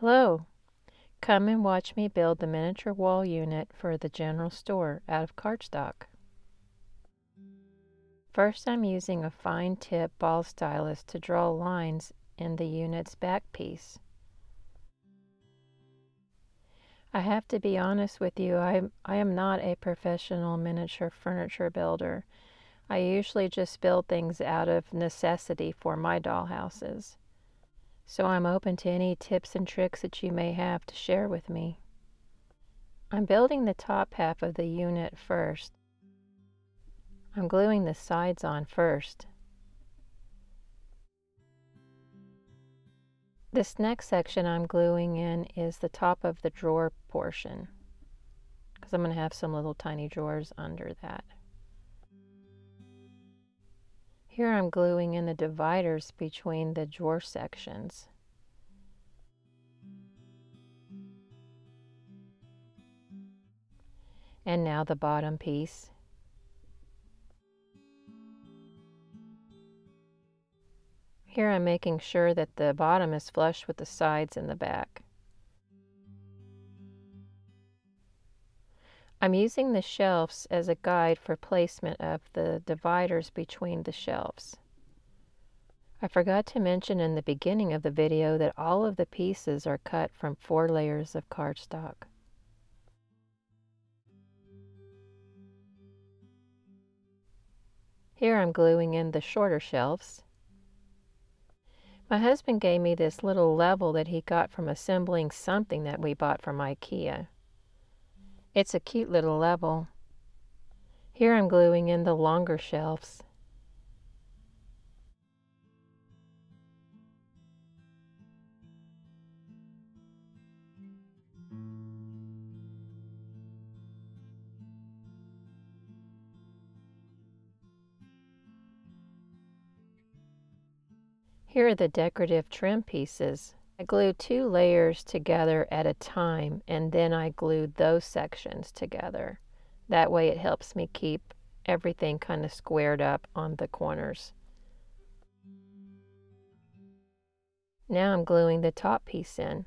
Hello! Come and watch me build the miniature wall unit for the general store out of cardstock. First I'm using a fine tip ball stylus to draw lines in the unit's back piece. I have to be honest with you, I, I am not a professional miniature furniture builder. I usually just build things out of necessity for my dollhouses. So I'm open to any tips and tricks that you may have to share with me. I'm building the top half of the unit first. I'm gluing the sides on first. This next section I'm gluing in is the top of the drawer portion because I'm going to have some little tiny drawers under that. Here I'm gluing in the dividers between the drawer sections. And now the bottom piece. Here I'm making sure that the bottom is flush with the sides and the back. I'm using the shelves as a guide for placement of the dividers between the shelves. I forgot to mention in the beginning of the video that all of the pieces are cut from four layers of cardstock. Here I'm gluing in the shorter shelves. My husband gave me this little level that he got from assembling something that we bought from Ikea. It's a cute little level. Here I'm gluing in the longer shelves. Here are the decorative trim pieces. I glue two layers together at a time and then I glue those sections together. That way it helps me keep everything kind of squared up on the corners. Now I'm gluing the top piece in.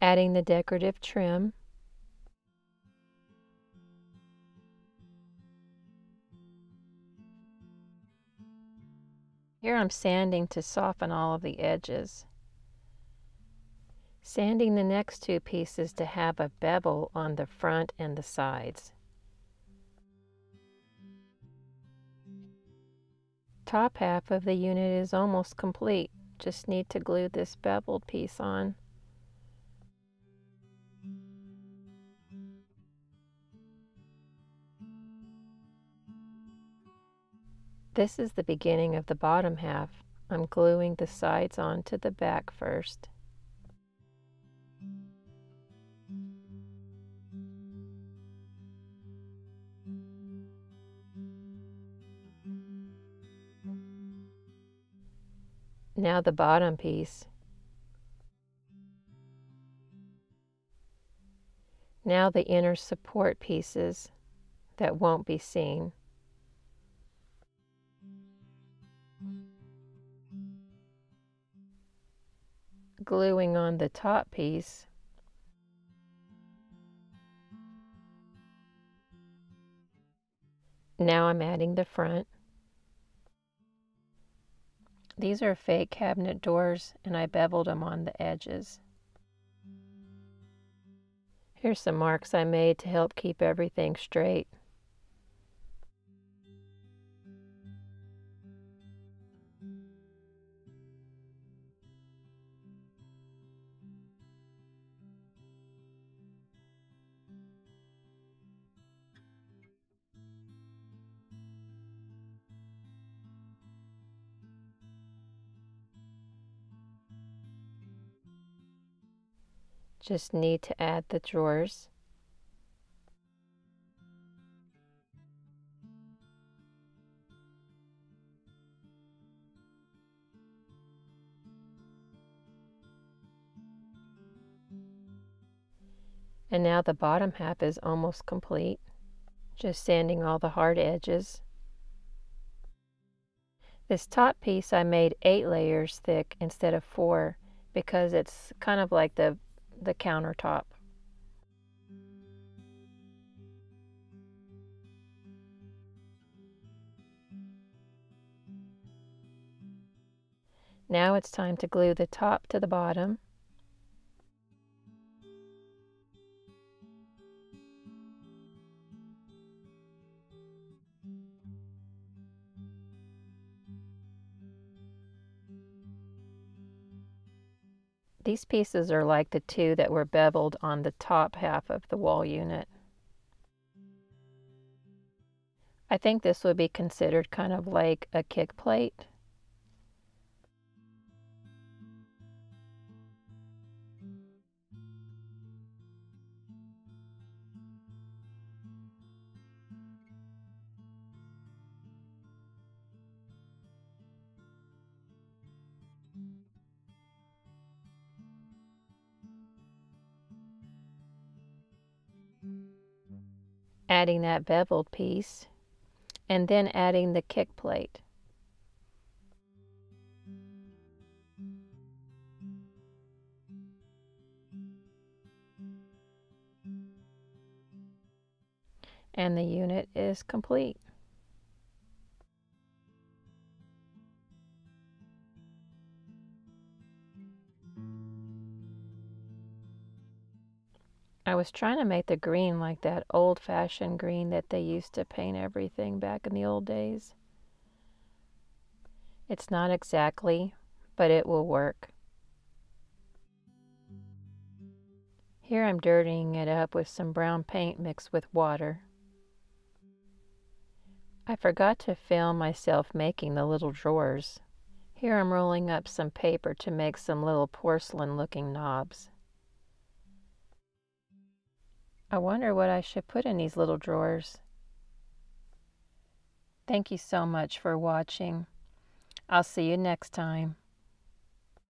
Adding the decorative trim. Here I'm sanding to soften all of the edges. Sanding the next two pieces to have a bevel on the front and the sides. Top half of the unit is almost complete. Just need to glue this beveled piece on. This is the beginning of the bottom half. I'm gluing the sides onto the back first. Now the bottom piece. Now the inner support pieces that won't be seen. Gluing on the top piece. Now I'm adding the front. These are fake cabinet doors and I beveled them on the edges. Here's some marks I made to help keep everything straight. Just need to add the drawers. And now the bottom half is almost complete. Just sanding all the hard edges. This top piece I made eight layers thick instead of four because it's kind of like the the countertop. Now it's time to glue the top to the bottom. These pieces are like the two that were beveled on the top half of the wall unit. I think this would be considered kind of like a kick plate. Adding that beveled piece, and then adding the kick plate. And the unit is complete. I was trying to make the green like that old fashioned green that they used to paint everything back in the old days. It's not exactly, but it will work. Here I'm dirtying it up with some brown paint mixed with water. I forgot to film myself making the little drawers. Here I'm rolling up some paper to make some little porcelain looking knobs. I wonder what I should put in these little drawers. Thank you so much for watching. I'll see you next time.